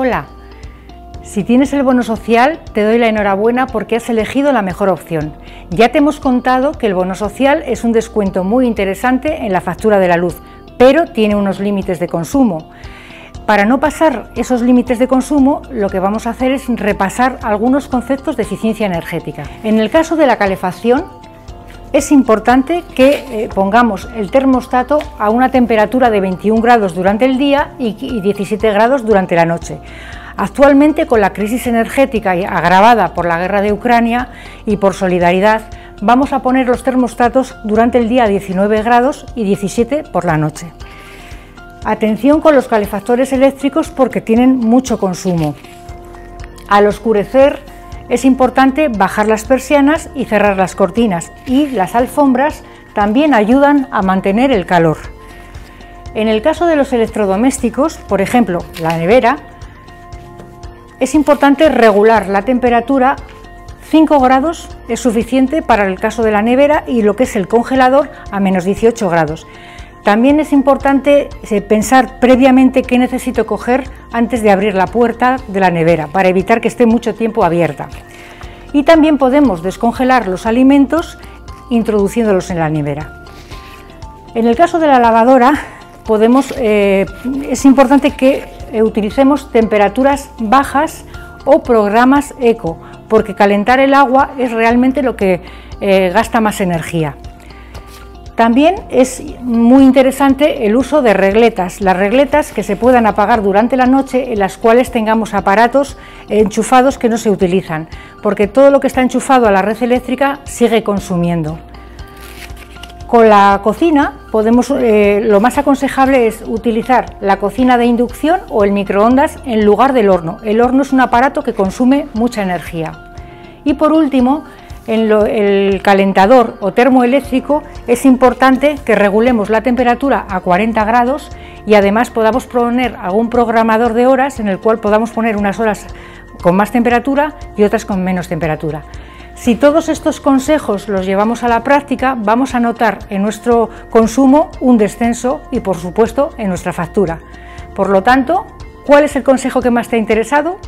Hola, si tienes el bono social te doy la enhorabuena porque has elegido la mejor opción. Ya te hemos contado que el bono social es un descuento muy interesante en la factura de la luz, pero tiene unos límites de consumo. Para no pasar esos límites de consumo, lo que vamos a hacer es repasar algunos conceptos de eficiencia energética. En el caso de la calefacción, es importante que eh, pongamos el termostato a una temperatura de 21 grados durante el día y, y 17 grados durante la noche. Actualmente, con la crisis energética agravada por la guerra de Ucrania y por solidaridad, vamos a poner los termostatos durante el día a 19 grados y 17 por la noche. Atención con los calefactores eléctricos porque tienen mucho consumo. Al oscurecer es importante bajar las persianas y cerrar las cortinas y las alfombras también ayudan a mantener el calor. En el caso de los electrodomésticos, por ejemplo, la nevera, es importante regular la temperatura 5 grados es suficiente para el caso de la nevera y lo que es el congelador a menos 18 grados. También es importante eh, pensar previamente qué necesito coger antes de abrir la puerta de la nevera para evitar que esté mucho tiempo abierta. Y también podemos descongelar los alimentos introduciéndolos en la nevera. En el caso de la lavadora, eh, es importante que eh, utilicemos temperaturas bajas o programas eco, porque calentar el agua es realmente lo que gasta más energía. También es muy interesante el uso de regletas, las regletas que se puedan apagar durante la noche en las cuales tengamos aparatos enchufados que no se utilizan, porque todo lo que está enchufado a la red eléctrica sigue consumiendo. Con la cocina podemos, eh, lo más aconsejable es utilizar la cocina de inducción o el microondas en lugar del horno. El horno es un aparato que consume mucha energía. Y por último, en el calentador o termoeléctrico es importante que regulemos la temperatura a 40 grados y además podamos poner algún programador de horas en el cual podamos poner unas horas con más temperatura y otras con menos temperatura. Si todos estos consejos los llevamos a la práctica, vamos a notar en nuestro consumo un descenso y, por supuesto, en nuestra factura. Por lo tanto, ¿cuál es el consejo que más te ha interesado?